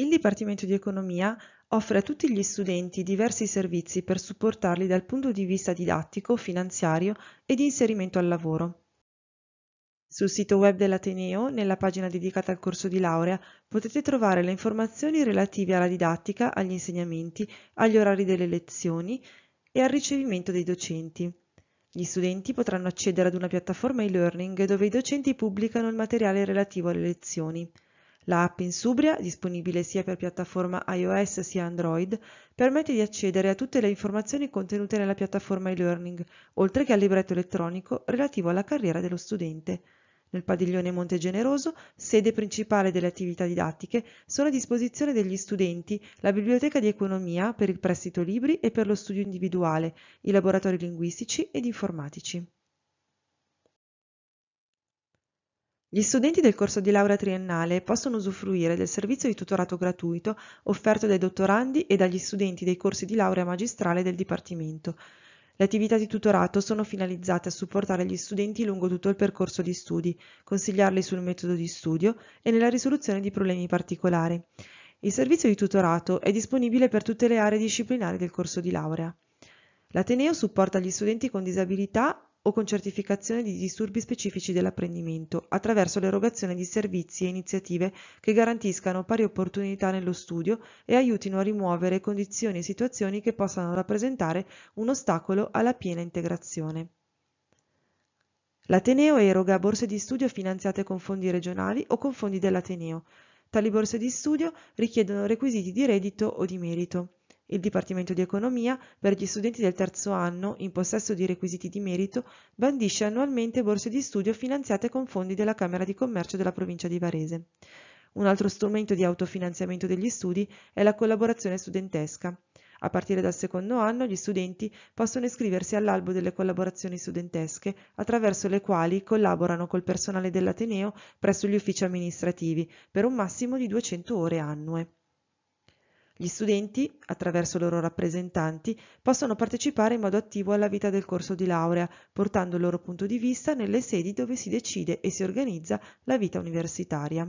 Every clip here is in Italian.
Il Dipartimento di Economia offre a tutti gli studenti diversi servizi per supportarli dal punto di vista didattico, finanziario e di inserimento al lavoro. Sul sito web dell'Ateneo, nella pagina dedicata al corso di laurea, potete trovare le informazioni relative alla didattica, agli insegnamenti, agli orari delle lezioni e al ricevimento dei docenti. Gli studenti potranno accedere ad una piattaforma e-learning dove i docenti pubblicano il materiale relativo alle lezioni. La app Insubria, disponibile sia per piattaforma iOS sia Android, permette di accedere a tutte le informazioni contenute nella piattaforma e-learning, oltre che al libretto elettronico relativo alla carriera dello studente. Nel padiglione Monte Generoso, sede principale delle attività didattiche, sono a disposizione degli studenti la biblioteca di economia per il prestito libri e per lo studio individuale, i laboratori linguistici ed informatici. Gli studenti del corso di laurea triennale possono usufruire del servizio di tutorato gratuito offerto dai dottorandi e dagli studenti dei corsi di laurea magistrale del Dipartimento. Le attività di tutorato sono finalizzate a supportare gli studenti lungo tutto il percorso di studi, consigliarli sul metodo di studio e nella risoluzione di problemi particolari. Il servizio di tutorato è disponibile per tutte le aree disciplinari del corso di laurea. L'Ateneo supporta gli studenti con disabilità o con certificazione di disturbi specifici dell'apprendimento, attraverso l'erogazione di servizi e iniziative che garantiscano pari opportunità nello studio e aiutino a rimuovere condizioni e situazioni che possano rappresentare un ostacolo alla piena integrazione. L'Ateneo eroga borse di studio finanziate con fondi regionali o con fondi dell'Ateneo. Tali borse di studio richiedono requisiti di reddito o di merito. Il Dipartimento di Economia, per gli studenti del terzo anno in possesso di requisiti di merito, bandisce annualmente borse di studio finanziate con fondi della Camera di Commercio della provincia di Varese. Un altro strumento di autofinanziamento degli studi è la collaborazione studentesca. A partire dal secondo anno gli studenti possono iscriversi all'albo delle collaborazioni studentesche, attraverso le quali collaborano col personale dell'Ateneo presso gli uffici amministrativi, per un massimo di 200 ore annue. Gli studenti, attraverso i loro rappresentanti, possono partecipare in modo attivo alla vita del corso di laurea, portando il loro punto di vista nelle sedi dove si decide e si organizza la vita universitaria.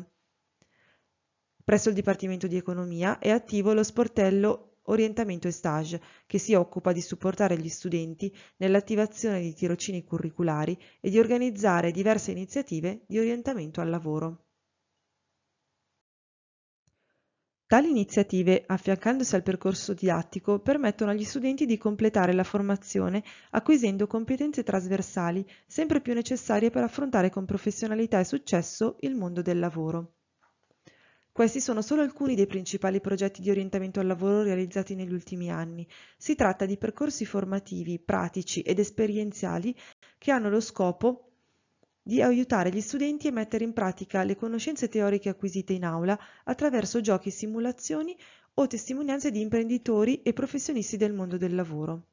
Presso il Dipartimento di Economia è attivo lo sportello Orientamento e Stage, che si occupa di supportare gli studenti nell'attivazione di tirocini curriculari e di organizzare diverse iniziative di orientamento al lavoro. Tali iniziative, affiancandosi al percorso didattico, permettono agli studenti di completare la formazione acquisendo competenze trasversali sempre più necessarie per affrontare con professionalità e successo il mondo del lavoro. Questi sono solo alcuni dei principali progetti di orientamento al lavoro realizzati negli ultimi anni. Si tratta di percorsi formativi, pratici ed esperienziali che hanno lo scopo di aiutare gli studenti a mettere in pratica le conoscenze teoriche acquisite in aula attraverso giochi, simulazioni o testimonianze di imprenditori e professionisti del mondo del lavoro.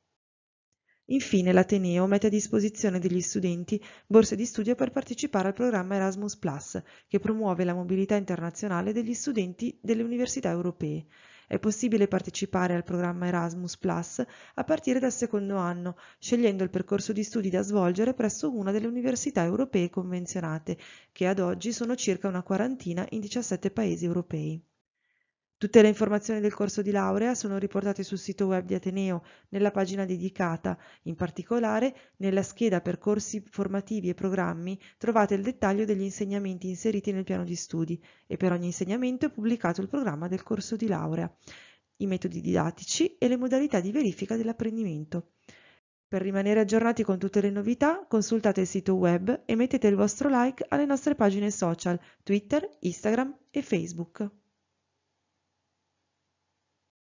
Infine l'Ateneo mette a disposizione degli studenti borse di studio per partecipare al programma Erasmus ⁇ che promuove la mobilità internazionale degli studenti delle università europee. È possibile partecipare al programma Erasmus Plus a partire dal secondo anno, scegliendo il percorso di studi da svolgere presso una delle università europee convenzionate, che ad oggi sono circa una quarantina in 17 paesi europei. Tutte le informazioni del corso di laurea sono riportate sul sito web di Ateneo, nella pagina dedicata. In particolare, nella scheda percorsi formativi e programmi trovate il dettaglio degli insegnamenti inseriti nel piano di studi e per ogni insegnamento è pubblicato il programma del corso di laurea, i metodi didattici e le modalità di verifica dell'apprendimento. Per rimanere aggiornati con tutte le novità, consultate il sito web e mettete il vostro like alle nostre pagine social Twitter, Instagram e Facebook.